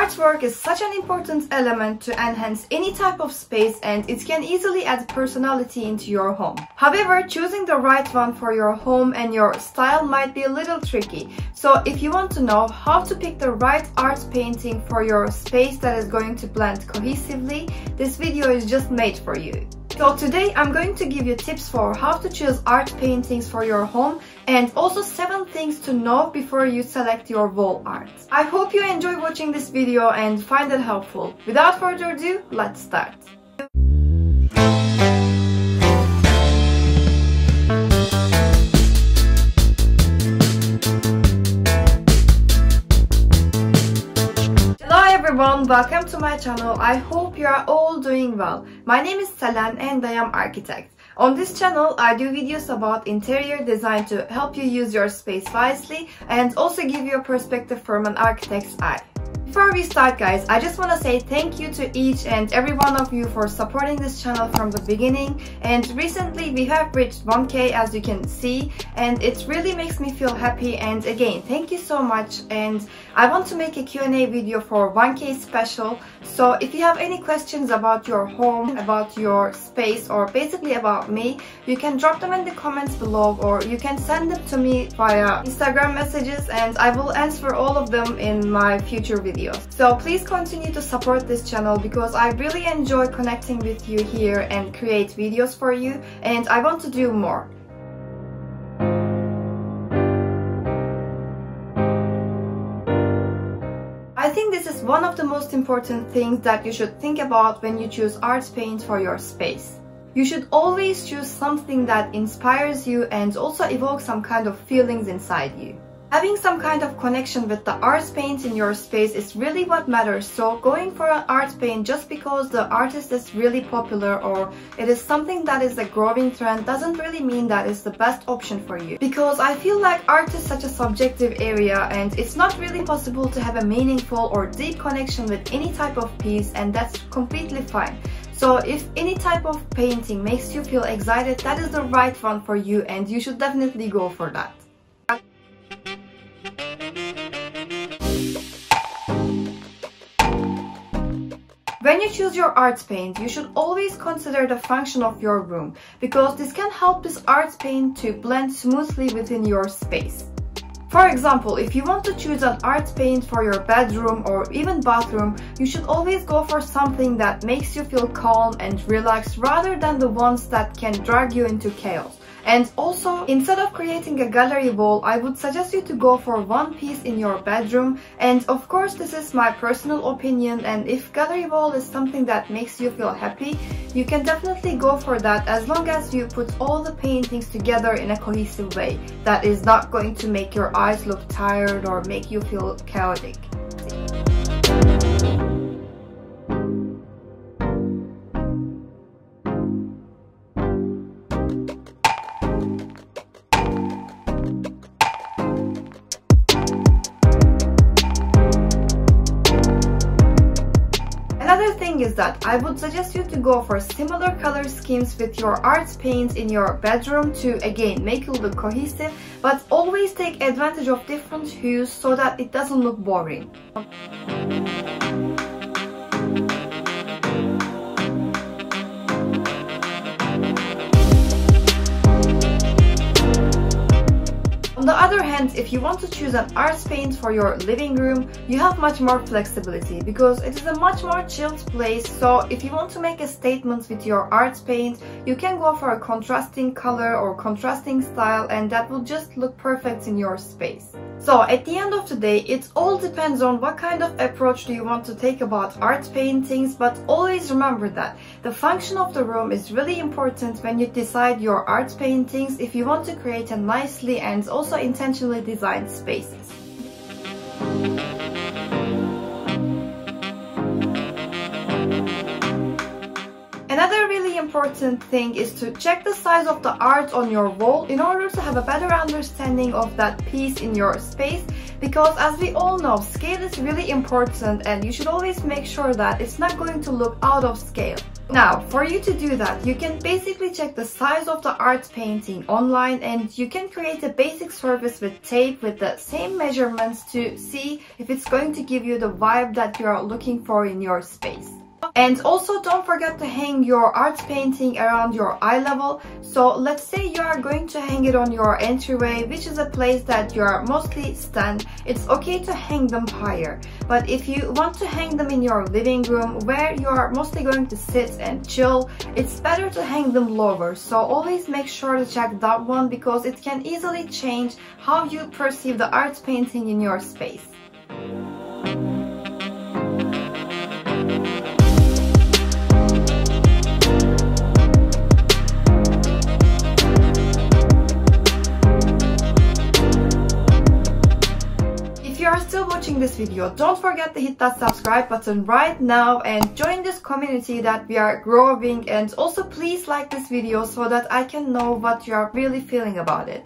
Artwork is such an important element to enhance any type of space and it can easily add personality into your home. However, choosing the right one for your home and your style might be a little tricky. So if you want to know how to pick the right art painting for your space that is going to blend cohesively, this video is just made for you. So today I'm going to give you tips for how to choose art paintings for your home and also 7 things to know before you select your wall art. I hope you enjoy watching this video and find it helpful. Without further ado, let's start. Welcome to my channel. I hope you are all doing well. My name is Selen and I am architect. On this channel, I do videos about interior design to help you use your space wisely and also give you a perspective from an architect's eye. Before we start guys, I just want to say thank you to each and every one of you for supporting this channel from the beginning. And recently we have reached 1k as you can see and it really makes me feel happy. And again thank you so much. And I want to make a Q&A video for 1k special. So if you have any questions about your home, about your space or basically about me, you can drop them in the comments below or you can send them to me via Instagram messages and I will answer all of them in my future videos videos. So please continue to support this channel because I really enjoy connecting with you here and create videos for you and I want to do more. I think this is one of the most important things that you should think about when you choose art paint for your space. You should always choose something that inspires you and also evokes some kind of feelings inside you. Having some kind of connection with the art paint in your space is really what matters. So going for an art paint just because the artist is really popular or it is something that is a growing trend doesn't really mean that it's the best option for you. Because I feel like art is such a subjective area and it's not really possible to have a meaningful or deep connection with any type of piece and that's completely fine. So if any type of painting makes you feel excited, that is the right one for you and you should definitely go for that. When you choose your art paint, you should always consider the function of your room because this can help this art paint to blend smoothly within your space. For example, if you want to choose an art paint for your bedroom or even bathroom, you should always go for something that makes you feel calm and relaxed rather than the ones that can drag you into chaos. And also, instead of creating a gallery wall, I would suggest you to go for one piece in your bedroom. And of course, this is my personal opinion. And if gallery wall is something that makes you feel happy, you can definitely go for that as long as you put all the paintings together in a cohesive way that is not going to make your eyes look tired or make you feel chaotic. Is that I would suggest you to go for similar color schemes with your art paints in your bedroom to again make it look cohesive but always take advantage of different hues so that it doesn't look boring. On the other hand, if you want to choose an art paint for your living room, you have much more flexibility because it is a much more chilled place. So if you want to make a statement with your art paint, you can go for a contrasting color or contrasting style and that will just look perfect in your space. So at the end of the day, it all depends on what kind of approach do you want to take about art paintings, but always remember that the function of the room is really important when you decide your art paintings if you want to create a nicely and also intentionally designed spaces. Another really important thing is to check the size of the art on your wall in order to have a better understanding of that piece in your space because as we all know, scale is really important and you should always make sure that it's not going to look out of scale. Now, for you to do that, you can basically check the size of the art painting online and you can create a basic surface with tape with the same measurements to see if it's going to give you the vibe that you're looking for in your space. And also don't forget to hang your art painting around your eye level. So let's say you are going to hang it on your entryway, which is a place that you are mostly stand. It's okay to hang them higher. But if you want to hang them in your living room where you are mostly going to sit and chill, it's better to hang them lower. So always make sure to check that one because it can easily change how you perceive the art painting in your space. This video, don't forget to hit that subscribe button right now and join this community that we are growing and also please like this video so that I can know what you are really feeling about it.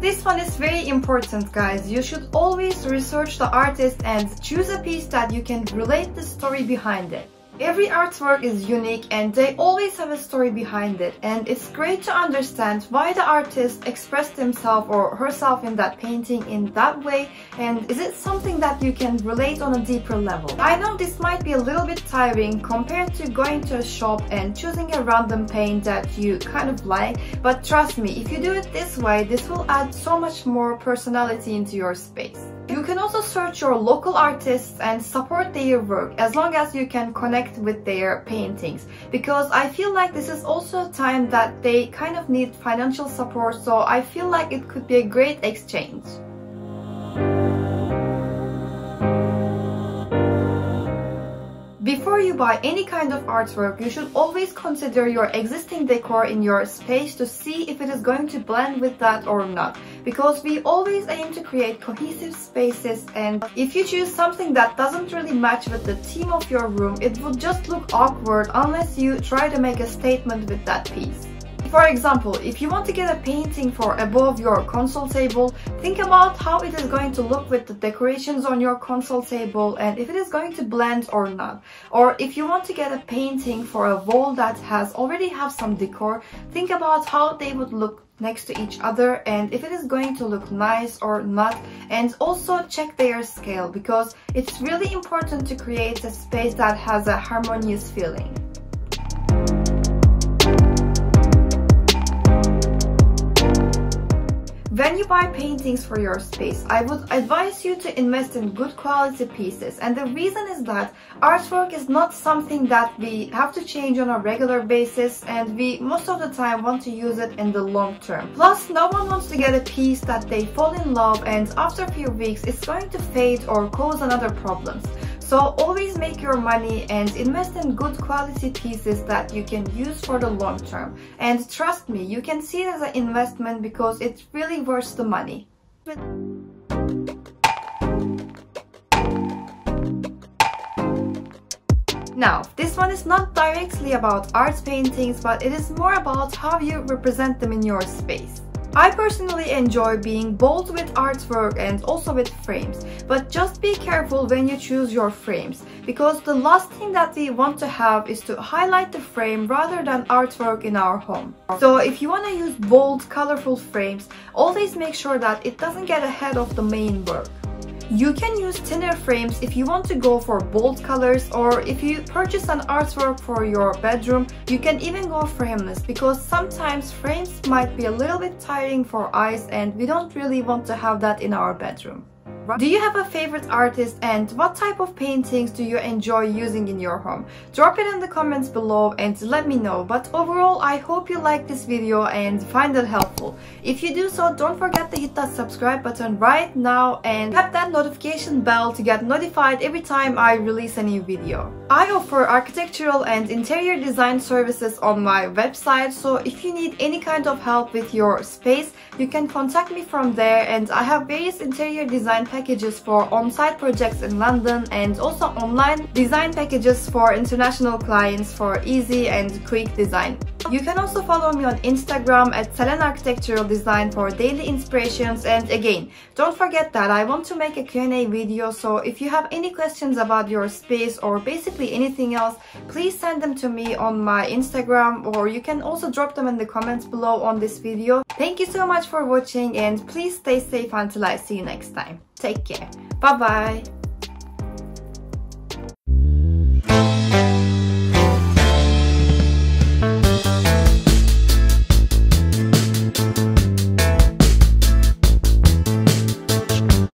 This one is very important guys. You should always research the artist and choose a piece that you can relate the story behind it. Every artwork is unique and they always have a story behind it and it's great to understand why the artist expressed himself or herself in that painting in that way and is it something that you can relate on a deeper level. I know this might be a little bit tiring compared to going to a shop and choosing a random paint that you kind of like but trust me if you do it this way this will add so much more personality into your space. You can also search your local artists and support their work as long as you can connect with their paintings because I feel like this is also a time that they kind of need financial support so I feel like it could be a great exchange. Before you buy any kind of artwork, you should always consider your existing decor in your space to see if it is going to blend with that or not. Because we always aim to create cohesive spaces and if you choose something that doesn't really match with the theme of your room, it will just look awkward unless you try to make a statement with that piece. For example, if you want to get a painting for above your console table, think about how it is going to look with the decorations on your console table and if it is going to blend or not. Or if you want to get a painting for a wall that has already have some decor, think about how they would look next to each other and if it is going to look nice or not and also check their scale because it's really important to create a space that has a harmonious feeling. When you buy paintings for your space, I would advise you to invest in good quality pieces. And the reason is that artwork is not something that we have to change on a regular basis and we most of the time want to use it in the long term. Plus, no one wants to get a piece that they fall in love and after a few weeks it's going to fade or cause another problems. So always make your money and invest in good quality pieces that you can use for the long term. And trust me, you can see it as an investment because it's really worth the money. Now, this one is not directly about art paintings, but it is more about how you represent them in your space. I personally enjoy being bold with artwork and also with frames, but just be careful when you choose your frames, because the last thing that we want to have is to highlight the frame rather than artwork in our home. So if you want to use bold, colorful frames, always make sure that it doesn't get ahead of the main work. You can use thinner frames if you want to go for bold colors or if you purchase an artwork for your bedroom, you can even go frameless because sometimes frames might be a little bit tiring for eyes and we don't really want to have that in our bedroom. Do you have a favorite artist and what type of paintings do you enjoy using in your home? Drop it in the comments below and let me know. But overall, I hope you like this video and find it helpful. If you do so, don't forget to hit that subscribe button right now and tap that notification bell to get notified every time I release a new video. I offer architectural and interior design services on my website, so if you need any kind of help with your space, you can contact me from there and I have various interior design packages for on-site projects in London and also online design packages for international clients for easy and quick design. You can also follow me on Instagram at Selen Architectural Design for daily inspirations and again, don't forget that I want to make a Q&A video so if you have any questions about your space or basically anything else, please send them to me on my Instagram or you can also drop them in the comments below on this video. Thank you so much for watching and please stay safe until I see you next time. Take care. Bye bye.